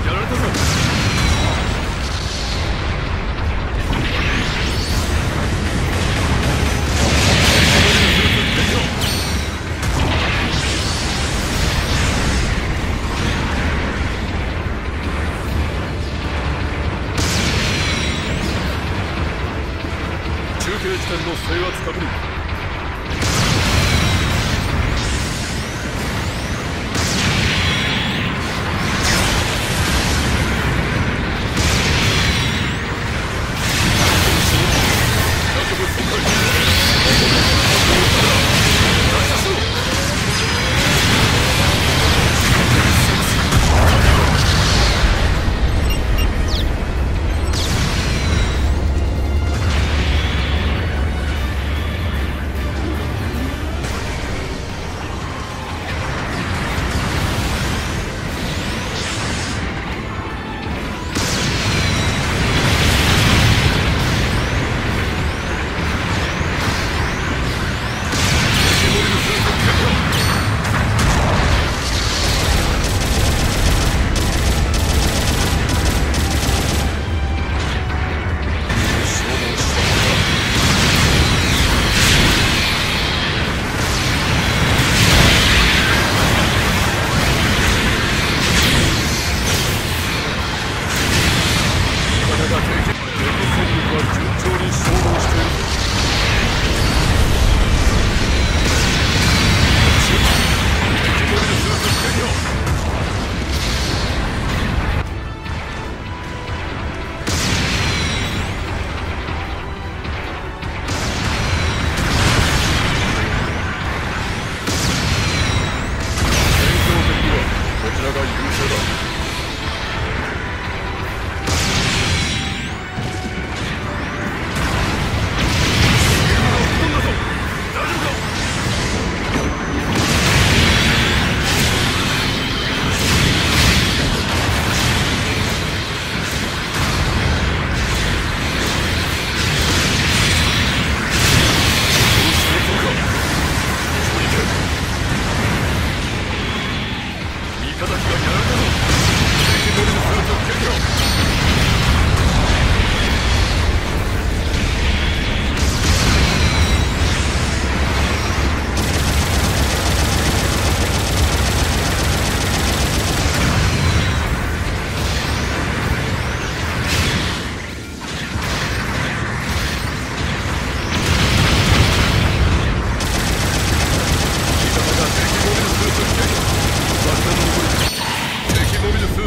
がや中継地点の制圧確認。